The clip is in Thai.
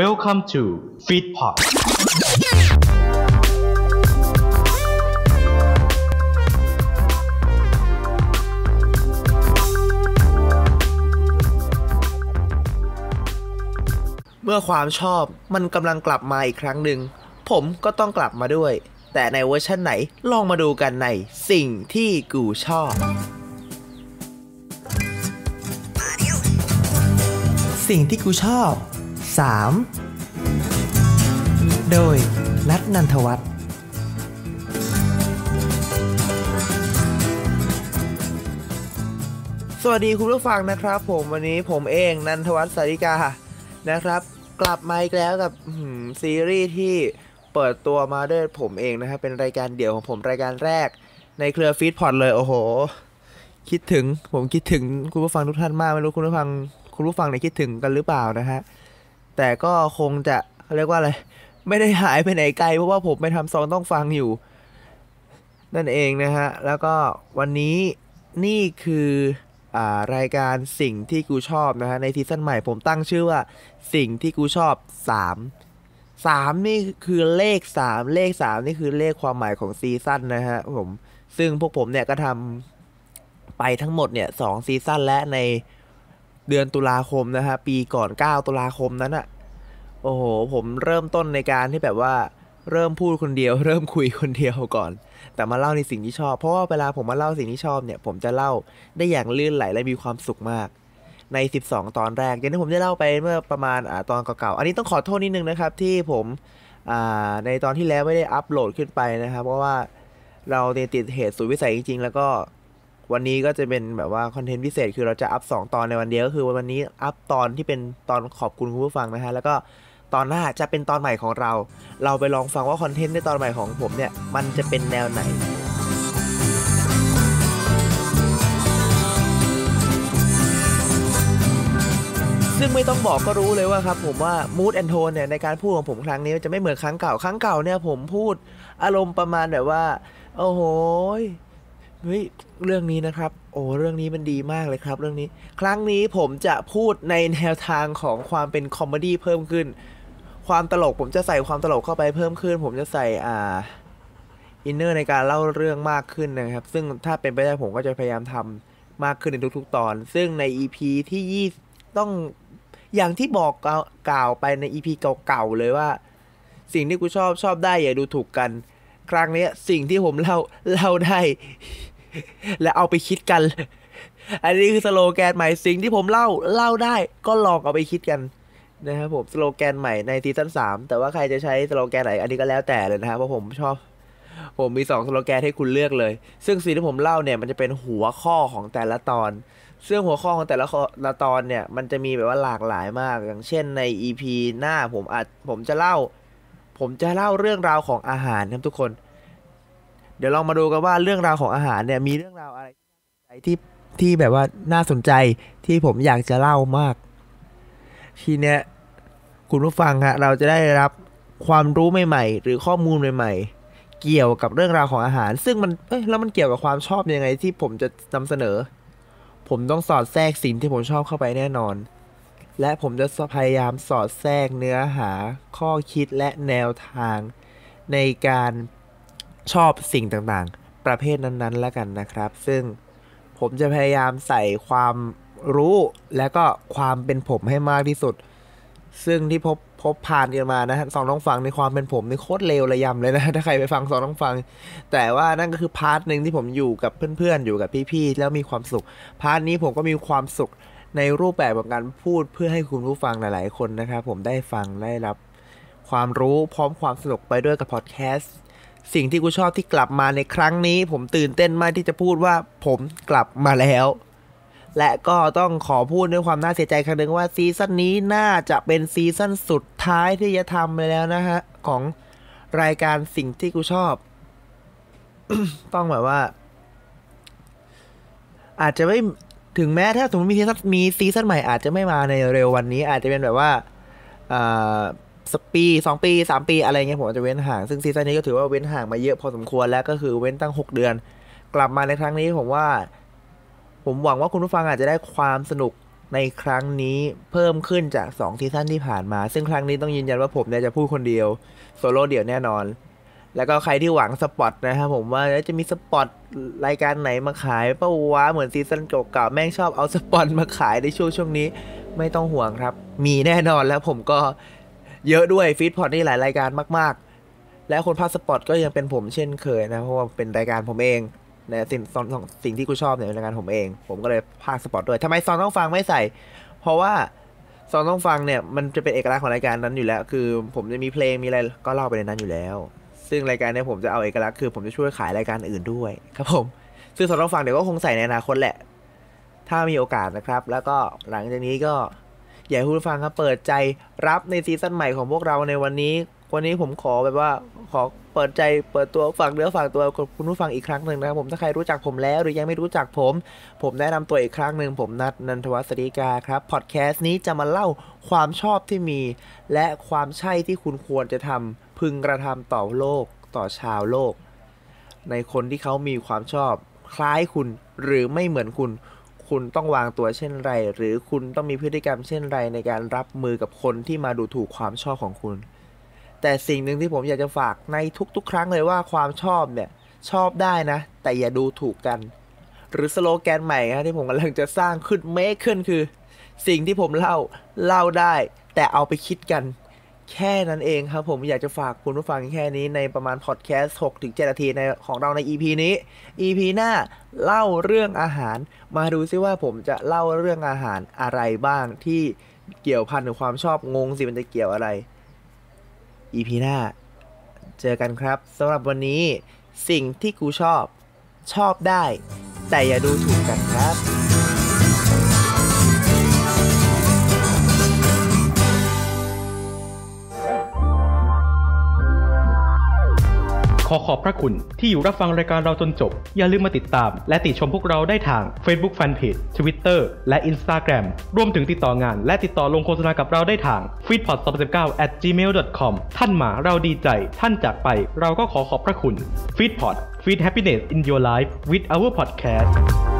Welcome to Feedpot เมื่อความชอบมันกำลังกลับมาอีกครั้งหนึ่ง ผมก็ต้องกลับมาด้วย แต่ในเวอร์ชันไหนลองมาดูกันในสิ่งที่กูชอบ สิ่งที่กูชอบ 3 โดยนัทนันทวัฒน์สวัสดีคุณผู้ฟังนะครับ ผมวันนี้ผมเองนันทวัฒน์สาริกานะครับ กลับมาอีกแล้วกับซีรีส์ที่เปิดตัวมาด้วยผมเองนะครับเป็นรายการเดี่ยวของผมรายการแรก ในเครือฟีดพอดเลยโอ้โห คิดถึงผมคิดถึงคุณผู้ฟังทุกท่านมากไม่รู้คุณผู้ฟังคุณผู้ฟังเนี่ยคิดถึงกันหรือเปล่านะฮะ แต่ก็คงจะเขาเรียกว่าอะไร ไม่ได้หายไปไหนไกล เพราะว่าผมไปทำซองต้องฟังอยู่ นั่นเองนะฮะ แล้วก็วันนี้นี่คืออรายการสิ่งที่กูชอบนะฮะในซีซั่นใหม่ผมตั้งชื่อว่า สิ่งที่กูชอบ 3 3 นี่คือเลข 3 เลข 3 นี่คือเลขความหมายของซีซั่นนะฮะผมซึ่งพวกผมเนี่ยก็ทำไปทั้งหมดเนี่ยสองซีซั่นและใน เดือนตุลาคมนะฮะปีก่อน 9 ตุลาคมนั้นอะโอ้โห ผมเริ่มต้นในการที่แบบว่าเริ่มพูดคนเดียว เริ่มคุยคนเดียวก่อน แต่มาเล่าในสิ่งที่ชอบ เพราะว่าเวลาผมมาเล่าสิ่งที่ชอบเนี่ย ผมจะเล่าได้อย่างลื่นไหลและมีความสุขมาก ใน 12 ตอนแรกอย่างที่ผมได้เล่าไปเมื่อประมาณอาตอนเก่าๆอันนี้ต้องขอโทษนิดนึงนะครับที่ผมอ่าในตอนที่แล้วไม่ได้อัปโหลดขึ้นไปนะครับ เพราะว่าเราเนี่ยติดเหตุสุดวิสัยจริง ๆ แล้วก็ วันนี้ก็จะเป็นแบบว่าคอนเทนต์พิเศษคือเราจะอัพ2ตอนในวันเดียวก็คือวันนี้อัพตอนที่เป็นตอนขอบคุณคุณผู้ฟังนะฮะแล้วก็ตอนหน้าจะเป็นตอนใหม่ของเรา เราไปลองฟังว่าคอนเทนต์ในตอนใหม่ของผมเนี่ยมันจะเป็นแนวไหนซึ่งไม่ต้องบอกก็รู้เลยว่าครับผมว่า mood and tone เนี่ยในการพูดของผมครั้งนี้จะไม่เหมือนครั้งเก่า ครั้งเก่าเนี่ยผมพูดอารมณ์ประมาณแบบว่า โอ้โห เฮ้ยเรื่องนี้นะครับ โอ้เรื่องนี้มันดีมากเลยครับ เรื่องนี้ ครั้งนี้ผมจะพูดในแนวทางของความเป็น comedy เพิ่มขึ้น ความตลกผมจะใส่ความตลกเข้าไปเพิ่มขึ้น ผมจะใส่อ่า inner ในการเล่าเรื่องมากขึ้นนะครับ ซึ่งถ้าเป็นไปได้ผมก็จะพยายามทำมากขึ้นในทุกๆ ตอน ซึ่งใน EP ที่ 20 ต้องอย่างที่บอกกล่าวไปใน EP เก่าๆเลยว่า สิ่งที่กูชอบชอบได้อย่าดูถูกกัน ครั้งนี้สิ่งที่ผมเล่าเล่าได้ และเอาไปคิดกัน อันนี้คือสโลแกนใหม่สิ่งที่ผมเล่าเล่าได้ก็ลองเอาไปคิดกันนะครับผมสโลแกนใหม่ในซีซั่นสามแต่ว่าใครจะใช้สโลแกนไหนอันนี้ก็แล้วแต่เลยนะครับเพราะผมชอบ ผมมีสองสโลแกนให้คุณเลือกเลย ซึ่งสิ่งที่ผมเล่าเนี่ยมันจะเป็นหัวข้อของแต่ละตอน ซึ่งหัวข้อของแต่ละข้อละตอนเนี่ย มันจะมีแบบว่าหลากหลายมาก อย่างเช่นใน EP หน้าผมอาจผมจะเล่า ผมจะเล่าเรื่องราวของอาหารครับทุกคน เดี๋ยวลองมาดูกันว่าเรื่องราวของอาหารเนี่ยมีเรื่องราวอะไรที่ที่แบบว่าน่าสนใจที่ผมอยากจะเล่ามาก ทีเนี้ยคุณผู้ฟังฮะเราจะได้รับความรู้ใหม่ ๆ หรือข้อมูลใหม่ ๆ เกี่ยวกับเรื่องราวของอาหาร ซึ่งมันเอ้ยแล้วมันเกี่ยวกับความชอบยังไงที่ผมจะนำเสนอ ผมต้องสอดแทรกสิ่งที่ผมชอบเข้าไปแน่นอน และผมจะพยายามสอดแทรกเนื้อหาข้อคิดและแนวทาง ในการ ชอบสิ่งต่างๆ ประเภทนั้นๆแล้วกันนะครับ ซึ่งผมจะพยายามใส่ความรู้และก็ความเป็นผมให้มากที่สุด ซึ่งที่พบพบผ่านกันมานะสองน้องฟังในความเป็นผมนี่โคตรเลวระยำเลยนะ ถ้าใครไปฟังสองน้องฟัง แต่ว่านั่นก็คือ part หนึ่งที่ผมอยู่กับเพื่อนๆ อยู่กับพี่ๆ แล้วมีความสุข part นี้ผมก็มีความสุขในรูปแบบของการพูดเพื่อให้คุณผู้ฟังหลายๆ คนนะครับผมได้ฟังได้รับ ความรู้พร้อมความสนุกไปด้วยกับพอดแคสต์ สิ่งที่กูชอบที่กลับมาในครั้งนี้ ผมตื่นเต้นมากที่จะพูดว่าผมกลับมาแล้ว และก็ต้องขอพูดด้วยความน่าเสียใจครั้งหนึ่งว่า season นี้น่าจะเป็น season สุดท้ายที่จะทำไปแล้วนะฮะ ของรายการสิ่งที่กูชอบ ต้องแบบว่า อาจจะไม่ถึงแม้ถ้าสมมติมี season มี season ใหม่อาจจะไม่มาในเร็ววันนี้ อาจจะเป็นแบบว่าอ่า สักปีสองปีสามปีอะไรเงี้ยผมอาจจะเว้นห่าง ซึ่ง season นี้ก็ถือว่าเว้นห่างมาเยอะพอสมควรแล้วก็คือเว้นตั้งหกเดือน กลับมาในครั้งนี้ผมว่า ผมหวังว่าคุณผู้ฟังอาจจะได้ความสนุกในครั้งนี้เพิ่มขึ้นจาก 2 season ที่ผ่านมา ซึ่งครั้งนี้ต้องยืนยันว่าผมเนี่ยจะพูดคนเดียวโซโล่เดี่ยวแน่นอน แล้วก็ใครที่หวัง spot นะครับผมว่าจะมี spot รายการไหนมาขายเปล่าวะเหมือน season เก่าๆแม่งชอบเอา spot มาขายในช่วงช่วงนี้ ไม่ต้องห่วงครับ มีแน่นอนแล้วผมก็ เยอะด้วยฟีดพอร์ตนี่หลายรายการมาก ๆ และคนพากย์ spot ก็ยังเป็นผมเช่นเคยนะเพราะว่าเป็นรายการผมเองนะสิ่งสิ่งสิ่งที่กูชอบเนี่ยเป็นรายการผมเอง ผมก็เลยพาสปอร์ตด้วยทำไมซอนต้องฟังไม่ใส่ เพราะว่าซอนต้องฟังเนี่ยมันจะเป็นเอกลักษณ์ของรายการนั้นอยู่แล้ว คือ ผมจะมีเพลงมีอะไรก็เล่าไปในนั้นอยู่แล้ว ซึ่งรายการเนี้ผมจะเอาเอกลักษณ์คือ ผมจะช่วยขายรายการอื่นด้วยครับผมซึ่งซอนต้องฟังเดี๋ยวก็คงใส่ในอนาคตแหละ ถ้ามีโอกาสนะครับ แล้วก็หลังจากนี้ก็ อยากให้คุณฟังครับเปิดใจรับในซีซั่นใหม่ของพวกเราในวันนี้ วันนี้ผมขอแบบว่าขอเปิดใจเปิดตัวฝากเนื้อฝากตัวกับคุณผู้ฟังอีกครั้งหนึ่งนะครับผมถ้าใครรู้จักผมแล้วหรือยังไม่รู้จักผม ผมแนะนำตัวอีกครั้งหนึ่งผมนัทนันทวัฒน์สริกาครับพอดแคสต์นี้จะมาเล่าความชอบที่มี และความใช่ที่คุณควรจะทำพึงกระทำต่อโลกต่อชาวโลก ในคนที่เขามีความชอบ คล้ายคุณหรือไม่เหมือนคุณ คุณต้องวางตัวเช่นไร หรือคุณต้องมีพฤติกรรมเช่นไรในการรับมือกับคนที่มาดูถูกความชอบของคุณ แต่สิ่งหนึ่งที่ผมอยากจะฝากในทุกๆ ครั้งเลยว่าความชอบเนี่ยชอบได้นะ แต่อย่าดูถูกกัน หรือสโลแกนใหม่นะที่ผมกำลังจะสร้างขึ้นเมคขึ้นคือ สิ่งที่ผมเล่าเล่าได้ แต่เอาไปคิดกัน แค่นั้นเองครับผมอยากจะฝากคุณผู้ฟังแค่นี้ในประมาณพอดแคสต์6ถึง7นาทีในของเราใน EP นี้ EP หน้าเล่าเรื่องอาหาร มาดูซิว่าผมจะเล่าเรื่องอาหารอะไรบ้างที่เกี่ยวพันกับความชอบงงสิมันจะเกี่ยวอะไร EP หน้า เจอกันครับสำหรับวันนี้สิ่งที่กูชอบชอบได้ แต่อย่าดูถูกกันครับ อขอบพระคุณที่อยู่รับฟังรายการเราจนจบ อย่าลืมมาติดตาม และติชมพวกเราได้ทาง Facebook Fanpage Twitter และ Instagram รวมถึงติดต่องาน และติดต่อลงโฆษณากับเราได้ทาง f e e d p o d 2 9 at gmail.com ท่านมาเราดีใจ ท่านจากไปเราก็ขอขอบพระคุณ f e e d p o d Feed Happiness in Your Life with our podcast